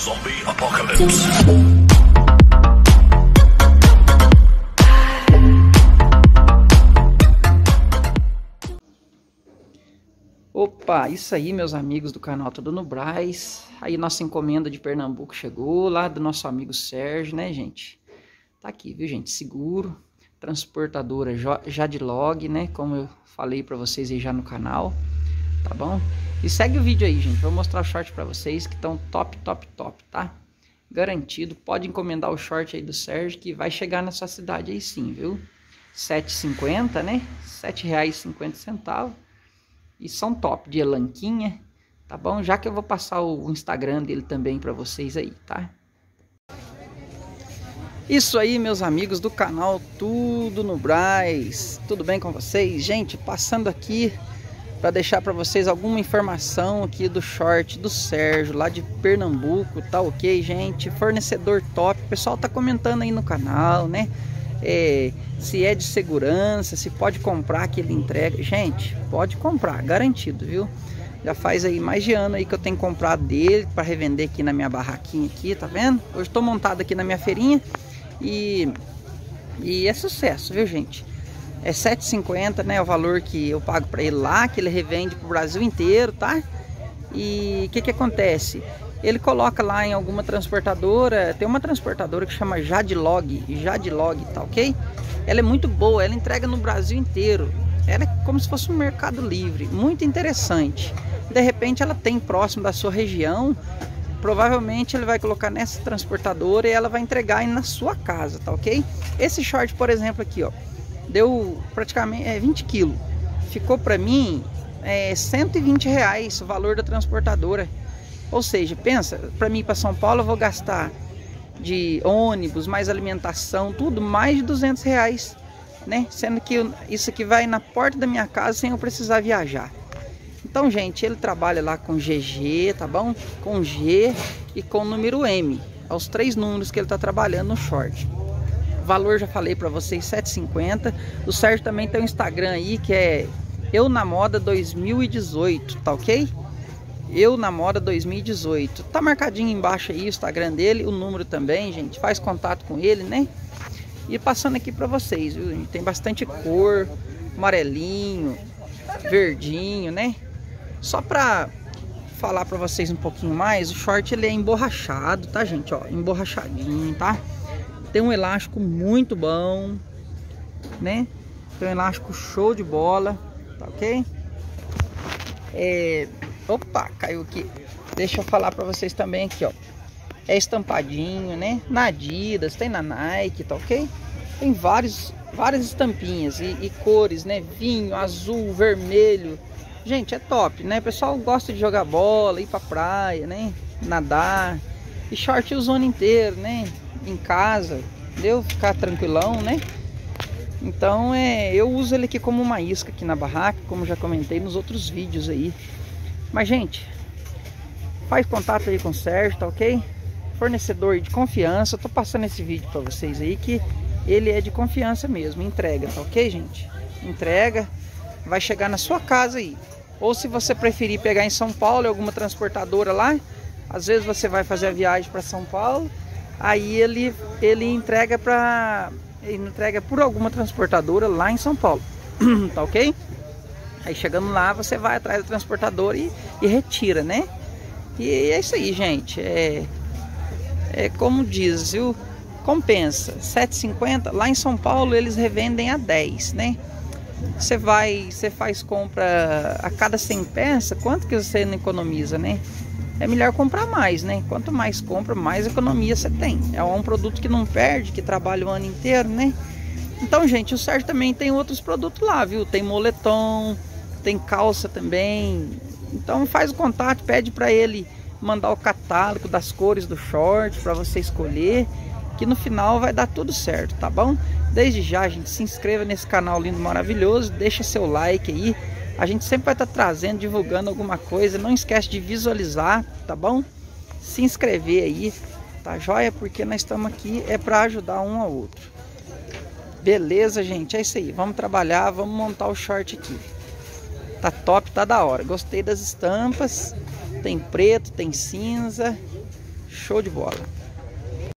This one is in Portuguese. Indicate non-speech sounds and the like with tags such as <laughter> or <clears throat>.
Zombie Apocalypse. Opa, isso aí, meus amigos do canal Tudo no Braz. Aí nossa encomenda de Pernambuco chegou, lá do nosso amigo Sérgio, né, gente? Tá aqui, viu, gente? Seguro, transportadora Jadlog, né? Como eu falei pra vocês aí já no canal, tá bom? E segue o vídeo aí, gente. Vou mostrar o short pra vocês que estão top, top, top, tá? Garantido. Pode encomendar o short aí do Sérgio que vai chegar na sua cidade aí sim, viu? R$ 7,50, né? R$ 7,50 e são top de elanquinha, tá bom? Já que eu vou passar o Instagram dele também para vocês aí, tá? Isso aí, meus amigos do canal Tudo no Braz. Tudo bem com vocês? Gente, passando aqui para deixar para vocês alguma informação aqui do short do Sérgio, lá de Pernambuco, tá ok, gente? Fornecedor top. O pessoal tá comentando aí no canal, né? é, se é de segurança, se pode comprar que ele entrega. Gente, pode comprar, garantido, viu? Já faz aí mais de ano aí que eu tenho comprado dele para revender aqui na minha barraquinha aqui, tá vendo? Hoje estou montado aqui na minha feirinha e, e é sucesso, viu gente? É 7,50, né? O valor que eu pago para ele lá, que ele revende pro Brasil inteiro, tá? E o que que acontece? ele coloca lá em alguma transportadora, tem uma transportadora que chama Jadlog, Jadlog, tá ok? Ela é muito boa, ela entrega no Brasil inteiro. Ela é como se fosse um mercado livre, muito interessante. De repente ela tem próximo da sua região, provavelmente ele vai colocar nessa transportadora e ela vai entregar aí na sua casa, tá ok? Esse short, por exemplo, aqui, ó, deu praticamente é, 20 quilos. Ficou para mim é, 120 reais o valor da transportadora. Ou seja, pensa, para mim para São Paulo eu vou gastar de ônibus, mais alimentação, tudo mais de 200 reais, né? Sendo que isso aqui vai na porta da minha casa sem eu precisar viajar. Então, gente, ele trabalha lá com GG, tá bom? Com G e com o número M. É os três números que ele está trabalhando no short. O valor já falei para vocês, 7,50. O Sérgio também tem um Instagram aí que é Eu na Moda 2018, tá ok? Eu Namora 2018. Tá marcadinho embaixo aí o Instagram dele, o número também, gente. Faz contato com ele, né? E passando aqui para vocês, viu? Tem bastante cor, amarelinho, verdinho, né? Só pra falar para vocês um pouquinho mais, o short ele é emborrachado, tá, gente? Ó, emborrachadinho, tá? Tem um elástico muito bom, né? Tem um elástico show de bola, tá ok? É, Opa, caiu aqui. Deixa eu falar para vocês também aqui, ó. É estampadinho, né? Na Adidas, tem na Nike, tá ok? Tem vários, várias estampinhas e, e cores, né? Vinho, azul, vermelho. Gente, é top, né? O pessoal gosta de jogar bola, ir pra praia, né? Nadar. E short o zona inteiro, né? Em casa, entendeu? Ficar tranquilão, né? Então, é, eu uso ele aqui como uma isca aqui na barraca, como já comentei nos outros vídeos aí. Mas, gente, faz contato aí com o Sérgio, tá ok? Fornecedor de confiança. Tô passando esse vídeo para vocês aí que ele é de confiança mesmo. Entrega, tá ok, gente? Entrega. Vai chegar na sua casa aí. Ou se você preferir pegar em São Paulo, alguma transportadora lá, às vezes você vai fazer a viagem para São Paulo, aí ele ele entrega para entrega por alguma transportadora lá em São Paulo. <clears throat> tá OK? Aí chegando lá, você vai atrás do transportador e, e retira, né? E é isso aí, gente. É, é como diz, viu? Compensa. 7,50. Lá em São Paulo eles revendem a 10, né? Você vai, você faz compra a cada 100 peças, quanto que você não economiza, né? É melhor comprar mais, né? Quanto mais compra, mais economia você tem. É um produto que não perde, que trabalha o ano inteiro, né? Então, gente, o Sérgio também tem outros produtos lá, viu? Tem moletom, tem calça também. Então faz o contato, pede para ele mandar o catálogo das cores do short para você escolher, que no final vai dar tudo certo, tá bom? Desde já, gente, se inscreva nesse canal lindo, maravilhoso, deixa seu like aí. A gente sempre vai estar tá trazendo, divulgando alguma coisa. Não esquece de visualizar, tá bom? Se inscrever aí, tá joia? Porque nós estamos aqui é para ajudar um ao outro. Beleza, gente? É isso aí. Vamos trabalhar, vamos montar o short aqui. Tá top, tá da hora. Gostei das estampas. Tem preto, tem cinza. Show de bola.